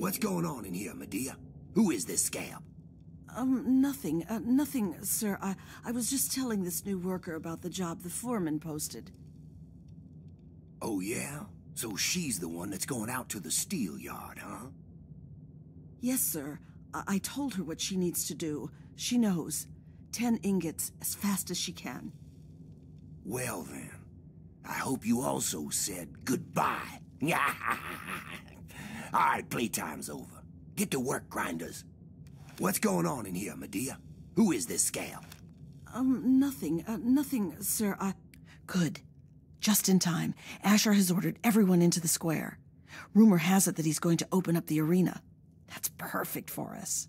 What's going on in here, Midea? Who is this scab? Um, nothing. Uh, nothing, sir. I, I was just telling this new worker about the job the foreman posted. Oh, yeah? So she's the one that's going out to the steel yard, huh? Yes, sir. I, I told her what she needs to do. She knows. Ten ingots as fast as she can. Well, then. I hope you also said goodbye. All right, playtime's over. Get to work, grinders. What's going on in here, Midea? Who is this scab? Um, nothing. Uh, nothing, sir. I... Good. Just in time. Ashur has ordered everyone into the square. Rumor has it that he's going to open up the arena. That's perfect for us.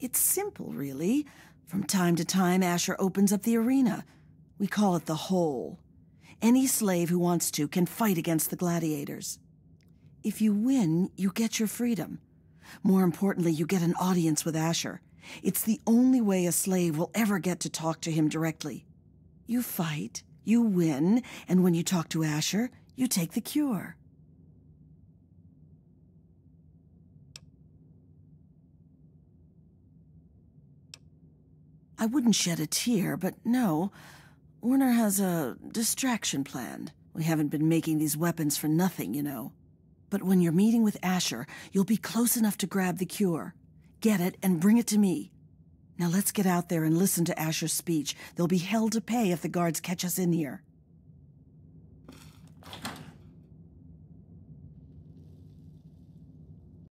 It's simple, really. From time to time, Ashur opens up the arena. We call it the Hole. Any slave who wants to can fight against the gladiators. If you win, you get your freedom. More importantly, you get an audience with Ashur. It's the only way a slave will ever get to talk to him directly. You fight, you win, and when you talk to Ashur, you take the cure. I wouldn't shed a tear, but no. Wernher has a distraction planned. We haven't been making these weapons for nothing, you know. But when you're meeting with Ashur, you'll be close enough to grab the cure. Get it and bring it to me. Now let's get out there and listen to Ashur's speech. There'll be hell to pay if the guards catch us in here.